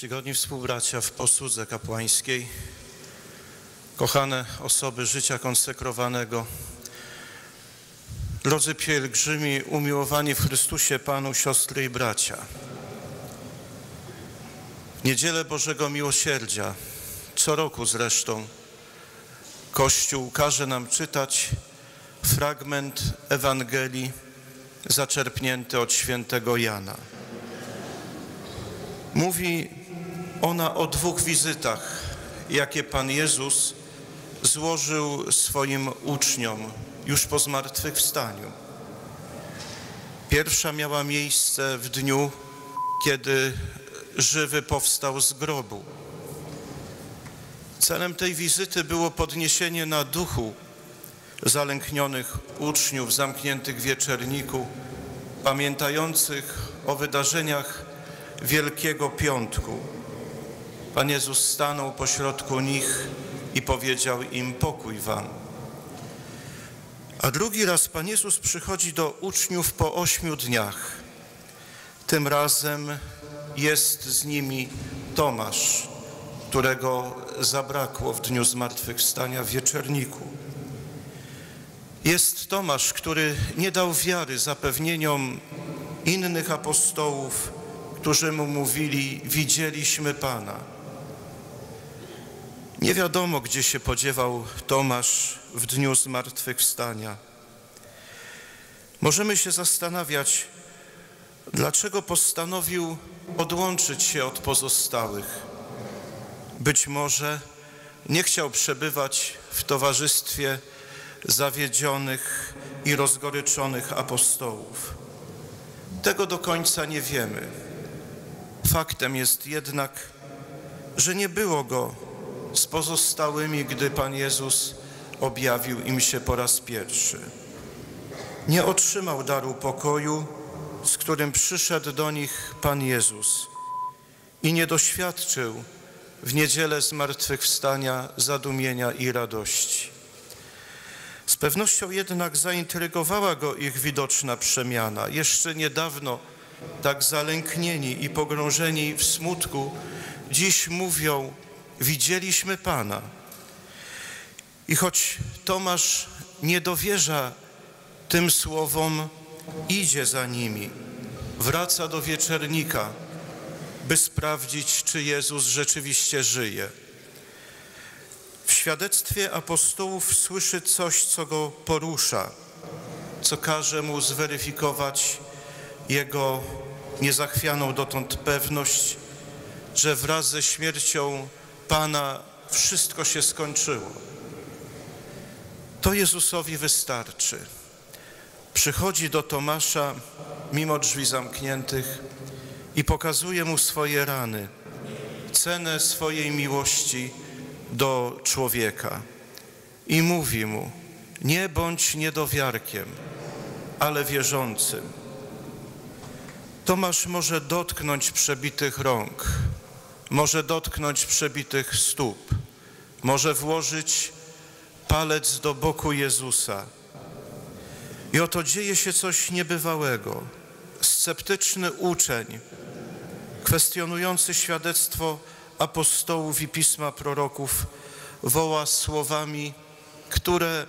Czcigodni współbracia w posłudze kapłańskiej, kochane osoby życia konsekrowanego, drodzy pielgrzymi, umiłowani w Chrystusie Panu, siostry i bracia. W Niedzielę Bożego Miłosierdzia, co roku zresztą, Kościół każe nam czytać fragment Ewangelii zaczerpnięty od świętego Jana. Mówi ona o dwóch wizytach, jakie Pan Jezus złożył swoim uczniom już po zmartwychwstaniu. Pierwsza miała miejsce w dniu, kiedy żywy powstał z grobu. Celem tej wizyty było podniesienie na duchu zalęknionych uczniów zamkniętych w wieczerniku, pamiętających o wydarzeniach Wielkiego Piątku. Pan Jezus stanął pośrodku nich i powiedział im pokój wam. A drugi raz Pan Jezus przychodzi do uczniów po ośmiu dniach. Tym razem jest z nimi Tomasz, którego zabrakło w dniu zmartwychwstania w wieczerniku. Jest Tomasz, który nie dał wiary zapewnieniom innych apostołów, którzy mu mówili: Widzieliśmy Pana. Nie wiadomo, gdzie się podziewał Tomasz w dniu zmartwychwstania. Możemy się zastanawiać, dlaczego postanowił odłączyć się od pozostałych. Być może nie chciał przebywać w towarzystwie zawiedzionych i rozgoryczonych apostołów. Tego do końca nie wiemy. Faktem jest jednak, że nie było go z pozostałymi, gdy Pan Jezus objawił im się po raz pierwszy. Nie otrzymał daru pokoju, z którym przyszedł do nich Pan Jezus i nie doświadczył w niedzielę zmartwychwstania, zadumienia i radości. Z pewnością jednak zaintrygowała go ich widoczna przemiana. Jeszcze niedawno tak zalęknieni i pogrążeni w smutku, dziś mówią, widzieliśmy Pana. I choć Tomasz nie dowierza tym słowom, idzie za nimi, wraca do wieczernika, by sprawdzić, czy Jezus rzeczywiście żyje. W świadectwie apostołów słyszy coś, co go porusza, co każe mu zweryfikować jego niezachwianą dotąd pewność, że wraz ze śmiercią Pana wszystko się skończyło. To Jezusowi wystarczy. Przychodzi do Tomasza mimo drzwi zamkniętych i pokazuje mu swoje rany, cenę swojej miłości do człowieka. I mówi mu: Nie bądź niedowiarkiem, ale wierzącym. Tomasz może dotknąć przebitych rąk, może dotknąć przebitych stóp, może włożyć palec do boku Jezusa. I oto dzieje się coś niebywałego. Sceptyczny uczeń, kwestionujący świadectwo apostołów i pisma proroków, woła słowami, które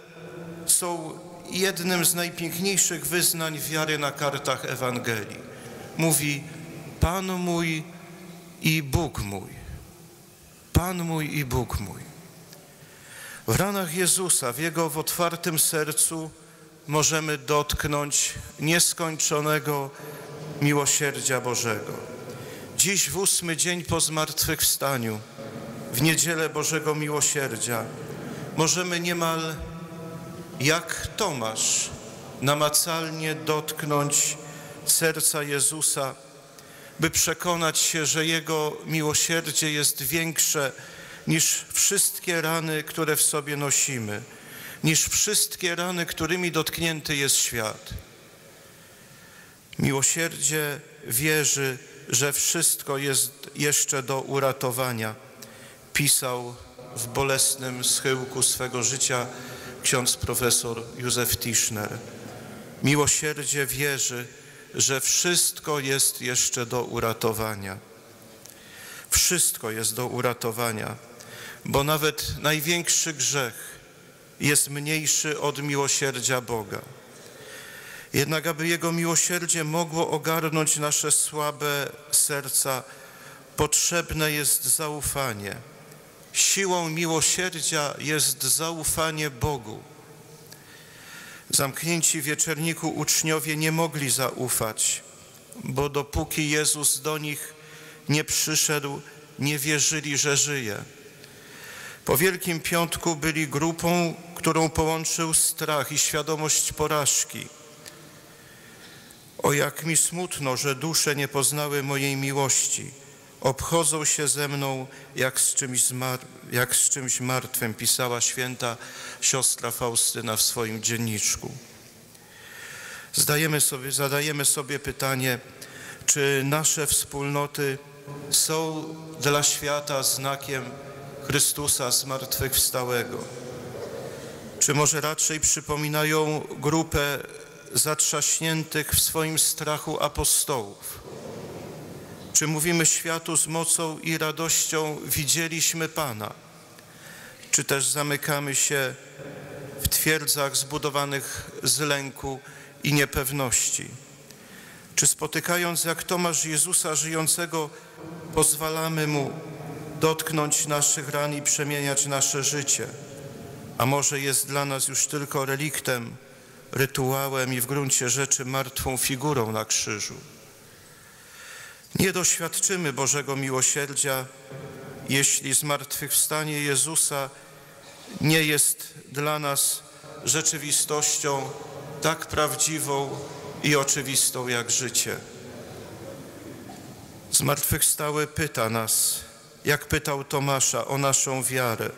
są jednym z najpiękniejszych wyznań wiary na kartach Ewangelii mówi Pan mój i Bóg mój. Pan mój i Bóg mój. W ranach Jezusa, w Jego w otwartym sercu możemy dotknąć nieskończonego miłosierdzia Bożego. Dziś w ósmy dzień po zmartwychwstaniu, w niedzielę Bożego Miłosierdzia, możemy niemal jak Tomasz namacalnie dotknąć serca Jezusa, by przekonać się, że Jego miłosierdzie jest większe niż wszystkie rany, które w sobie nosimy, niż wszystkie rany, którymi dotknięty jest świat. Miłosierdzie wierzy, że wszystko jest jeszcze do uratowania. Pisał w bolesnym schyłku swego życia ksiądz profesor Józef Tischner. Miłosierdzie wierzy, że wszystko jest jeszcze do uratowania. Wszystko jest do uratowania, bo nawet największy grzech jest mniejszy od miłosierdzia Boga. Jednak aby Jego miłosierdzie mogło ogarnąć nasze słabe serca, potrzebne jest zaufanie. Siłą miłosierdzia jest zaufanie Bogu. Zamknięci w wieczerniku uczniowie nie mogli zaufać, bo dopóki Jezus do nich nie przyszedł, nie wierzyli, że żyje. Po Wielkim Piątku byli grupą, którą połączył strach i świadomość porażki. O jak mi smutno, że dusze nie poznały mojej miłości. Obchodzą się ze mną jak z czymś, jak z czymś martwym, pisała święta siostra Faustyna w swoim dzienniczku. Zdajemy sobie, zadajemy sobie pytanie, czy nasze wspólnoty są dla świata znakiem Chrystusa zmartwychwstałego? Czy może raczej przypominają grupę zatrzaśniętych w swoim strachu apostołów? Czy mówimy światu z mocą i radością widzieliśmy Pana? Czy też zamykamy się w twierdzach zbudowanych z lęku i niepewności? Czy spotykając jak Tomasz Jezusa żyjącego, pozwalamy Mu dotknąć naszych ran i przemieniać nasze życie? A może jest dla nas już tylko reliktem, rytuałem i w gruncie rzeczy martwą figurą na krzyżu? Nie doświadczymy Bożego miłosierdzia, jeśli zmartwychwstanie Jezusa nie jest dla nas rzeczywistością tak prawdziwą i oczywistą jak życie. Zmartwychwstały pyta nas, jak pytał Tomasza, o naszą wiarę.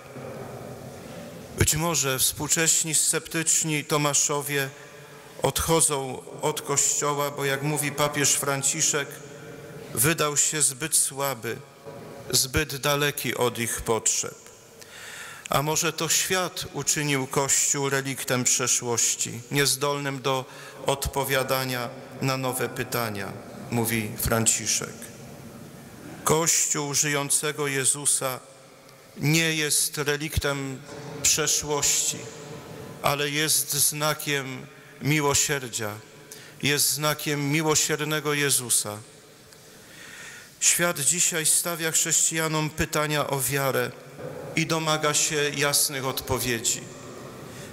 Być może współcześni sceptyczni Tomaszowie odchodzą od Kościoła, bo jak mówi papież Franciszek, wydał się zbyt słaby, zbyt daleki od ich potrzeb. A może to świat uczynił Kościół reliktem przeszłości, niezdolnym do odpowiadania na nowe pytania, mówi Franciszek. Kościół żyjącego Jezusa nie jest reliktem przeszłości, ale jest znakiem miłosierdzia, jest znakiem miłosiernego Jezusa. Świat dzisiaj stawia chrześcijanom pytania o wiarę i domaga się jasnych odpowiedzi.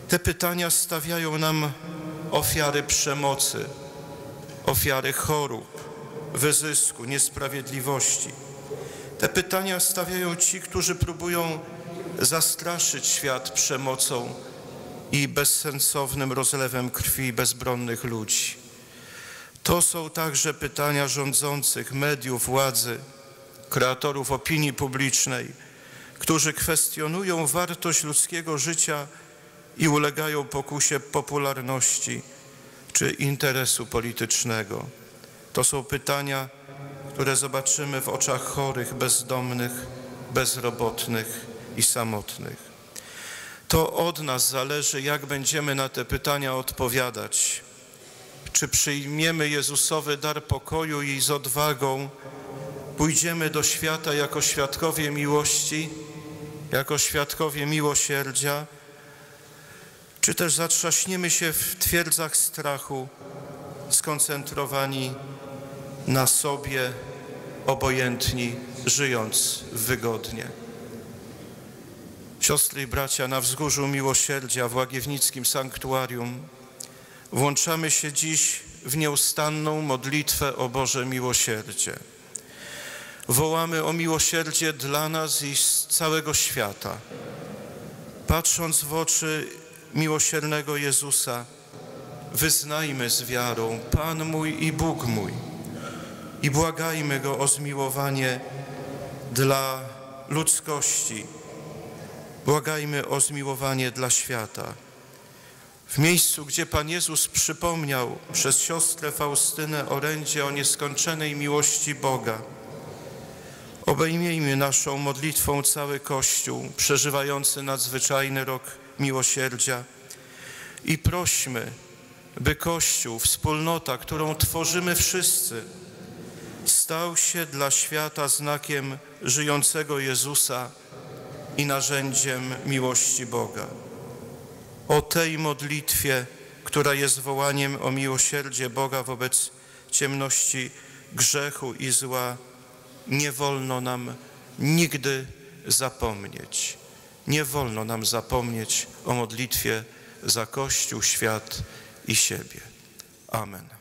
Te pytania stawiają nam ofiary przemocy, ofiary chorób, wyzysku, niesprawiedliwości. Te pytania stawiają ci, którzy próbują zastraszyć świat przemocą i bezsensownym rozlewem krwi bezbronnych ludzi. To są także pytania rządzących, mediów, władzy, kreatorów opinii publicznej, którzy kwestionują wartość ludzkiego życia i ulegają pokusie popularności czy interesu politycznego. To są pytania, które zobaczymy w oczach chorych, bezdomnych, bezrobotnych i samotnych. To od nas zależy, jak będziemy na te pytania odpowiadać. Czy przyjmiemy Jezusowy dar pokoju i z odwagą pójdziemy do świata jako świadkowie miłości, jako świadkowie miłosierdzia, czy też zatrzaśniemy się w twierdzach strachu, skoncentrowani na sobie, obojętni, żyjąc wygodnie. Siostry i bracia, na wzgórzu miłosierdzia w Łagiewnickim Sanktuarium włączamy się dziś w nieustanną modlitwę o Boże miłosierdzie. Wołamy o miłosierdzie dla nas i z całego świata. Patrząc w oczy miłosiernego Jezusa, wyznajmy z wiarą Pan mój i Bóg mój i błagajmy Go o zmiłowanie dla ludzkości. Błagajmy o zmiłowanie dla świata. W miejscu, gdzie Pan Jezus przypomniał przez siostrę Faustynę orędzie o nieskończonej miłości Boga, obejmijmy naszą modlitwą cały Kościół przeżywający nadzwyczajny rok miłosierdzia i prośmy, by Kościół, wspólnota, którą tworzymy wszyscy, stał się dla świata znakiem żyjącego Jezusa i narzędziem miłości Boga. O tej modlitwie, która jest wołaniem o miłosierdzie Boga wobec ciemności grzechu i zła, nie wolno nam nigdy zapomnieć. Nie wolno nam zapomnieć o modlitwie za Kościół, świat i siebie. Amen.